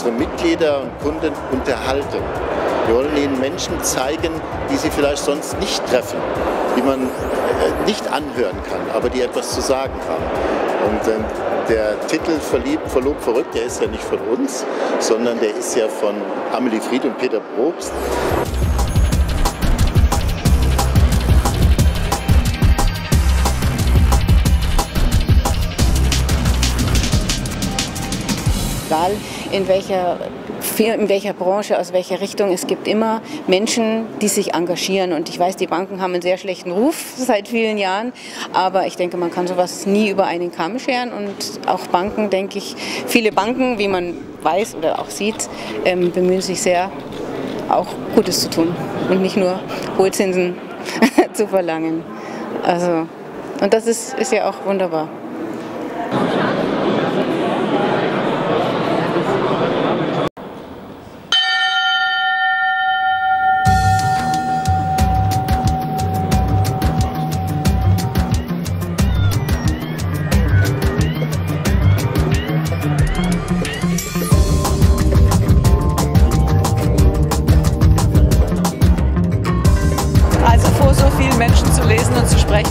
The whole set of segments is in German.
unsere Mitglieder und Kunden unterhalten. Wir wollen ihnen Menschen zeigen, die sie vielleicht sonst nicht treffen, die man äh, nicht anhören kann, aber die etwas zu sagen haben. Und äh, der Titel Verliebt, Verlobt, Verrückt, der ist ja nicht von uns, sondern der ist ja von Amelie Fried und Peter Probst. In welcher, in welcher Branche, aus welcher Richtung. Es gibt immer Menschen, die sich engagieren. Und ich weiß, die Banken haben einen sehr schlechten Ruf seit vielen Jahren. Aber ich denke, man kann sowas nie über einen Kamm scheren. Und auch Banken, denke ich, viele Banken, wie man weiß oder auch sieht, ähm, bemühen sich sehr, auch Gutes zu tun und nicht nur hohe Zinsen zu verlangen. Also, und das ist, ist ja auch wunderbar.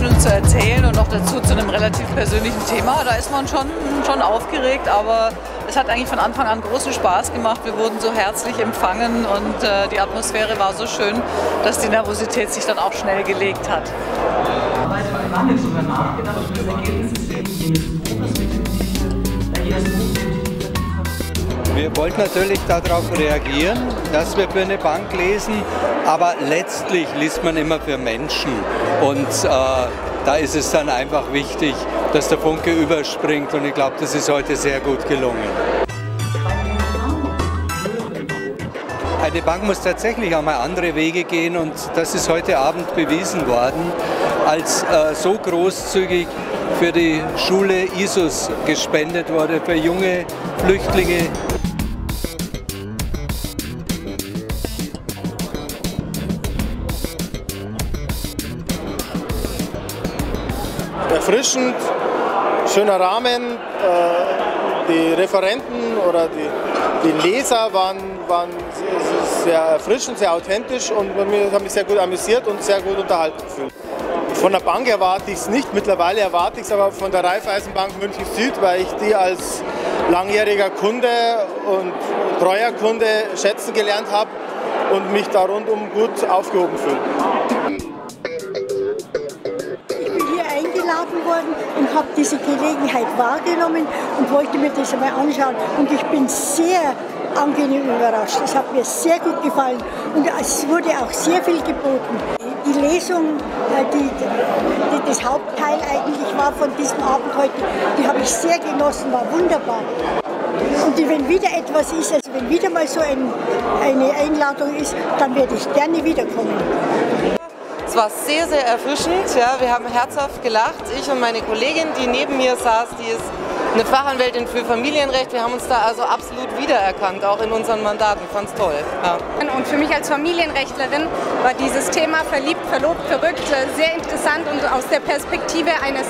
Und zu erzählen und noch dazu zu einem relativ persönlichen Thema. Da ist man schon, schon aufgeregt, aber es hat eigentlich von Anfang an großen Spaß gemacht. Wir wurden so herzlich empfangen und äh, die Atmosphäre war so schön, dass die Nervosität sich dann auch schnell gelegt hat. Ich habe lange darüber nachgedacht, das Ergebnis ist eben jenes Buch, wir wollten natürlich darauf reagieren, dass wir für eine Bank lesen, aber letztlich liest man immer für Menschen. Und äh, da ist es dann einfach wichtig, dass der Funke überspringt und ich glaube, das ist heute sehr gut gelungen. Eine Bank muss tatsächlich auch mal andere Wege gehen und das ist heute Abend bewiesen worden, als äh, so großzügig für die Schule ISUS gespendet wurde, für junge Flüchtlinge, erfrischend, schöner Rahmen. Äh, die Referenten oder die, die Leser waren, waren sehr erfrischend, sehr authentisch und ich habe mich sehr gut amüsiert und sehr gut unterhalten gefühlt. Von der Bank erwarte ich es nicht, mittlerweile erwarte ich es aber von der Raiffeisenbank München Süd, weil ich die als langjähriger Kunde und treuer Kunde schätzen gelernt habe und mich da rundum gut aufgehoben fühle. Eingeladen worden und habe diese Gelegenheit wahrgenommen und wollte mir das einmal anschauen. Und ich bin sehr angenehm überrascht. Es hat mir sehr gut gefallen und es wurde auch sehr viel geboten. Die Lesung, äh, die, die das Hauptteil eigentlich war von diesem Abend heute, die habe ich sehr genossen, war wunderbar. Und wenn wieder etwas ist, also wenn wieder mal so ein, eine Einladung ist, dann werde ich gerne wiederkommen. Es war sehr, sehr erfrischend. Ja, wir haben herzhaft gelacht. Ich und meine Kollegin, die neben mir saß, die ist eine Fachanwältin für Familienrecht. Wir haben uns da also absolut wiedererkannt, auch in unseren Mandaten. Fand es toll. Ja. Und für mich als Familienrechtlerin war dieses Thema verliebt, verlobt, verrückt äh, sehr interessant und aus der Perspektive eines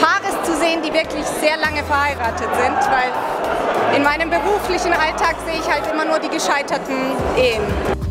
Paares zu sehen, die wirklich sehr lange verheiratet sind, weil in meinem beruflichen Alltag sehe ich halt immer nur die gescheiterten Ehen.